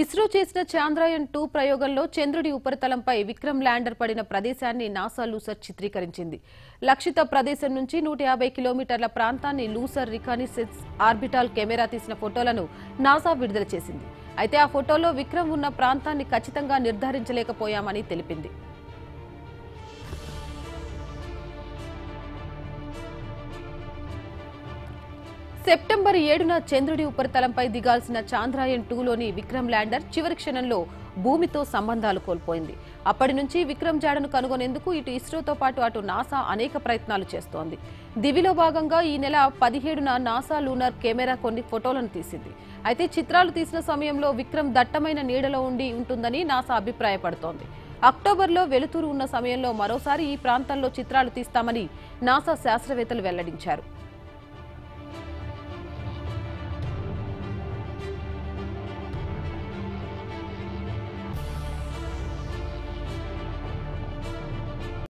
ఇస్రో చేసిన చాంద్రయాన్ టూ ప్రయోగంలో చంద్రుడి ఉపరితలంపై విక్రమ్ ల్యాండర్ పడిన ప్రదేశాన్ని నాసా లూసర్ చిత్రీకరించింది. లక్షిత ప్రదేశం నుంచి నూట యాభై కిలోమీటర్ల ప్రాంతాన్ని లూసర్ రికానిసెన్స్ ఆర్బిటాల్ కెమెరా తీసిన ఫోటోలను నాసా విడుదల చేసింది. అయితే ఆ ఫోటోలో విక్రమ్ ఉన్న ప్రాంతాన్ని ఖచ్చితంగా నిర్ధారించలేకపోయామని తెలిపింది. సెప్టెంబర్ ఏడున చంద్రుడి ఉపరితలంపై దిగాల్సిన చాంద్రాయన్ టూలోని విక్రమ్ ల్యాండర్ చివరి క్షణంలో భూమితో సంబంధాలు కోల్పోయింది. అప్పటి నుంచి విక్రమ్ జాడను కనుగొనేందుకు ఇటు ఇస్రోతో పాటు అటు నాసా అనేక ప్రయత్నాలు చేస్తోంది. దివిలో భాగంగా ఈ నెల పదిహేడున నాసా లూనర్ కెమెరా కొన్ని ఫోటోలను తీసింది. అయితే చిత్రాలు తీసిన సమయంలో విక్రమ్ దట్టమైన నీడలో ఉండి ఉంటుందని నాసా అభిప్రాయపడుతోంది. అక్టోబర్లో వెలుతురు ఉన్న సమయంలో మరోసారి ఈ ప్రాంతంలో చిత్రాలు తీస్తామని నాసా శాస్త్రవేత్తలు వెల్లడించారు.